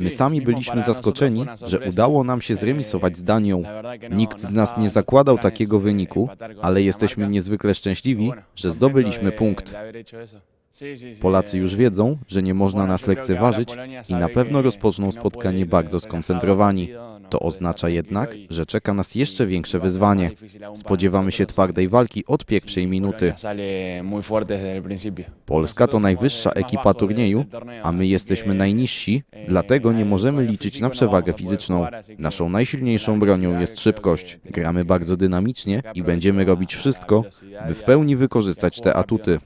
My sami byliśmy zaskoczeni, że udało nam się zremisować z Danią. Nikt z nas nie zakładał takiego wyniku, ale jesteśmy niezwykle szczęśliwi, że zdobyliśmy punkt. Polacy już wiedzą, że nie można nas lekceważyć i na pewno rozpoczną spotkanie bardzo skoncentrowani. To oznacza jednak, że czeka nas jeszcze większe wyzwanie. Spodziewamy się twardej walki od pierwszej minuty. Polska to najwyższa ekipa turnieju, a my jesteśmy najniżsi, dlatego nie możemy liczyć na przewagę fizyczną. Naszą najsilniejszą bronią jest szybkość. Gramy bardzo dynamicznie i będziemy robić wszystko, by w pełni wykorzystać te atuty.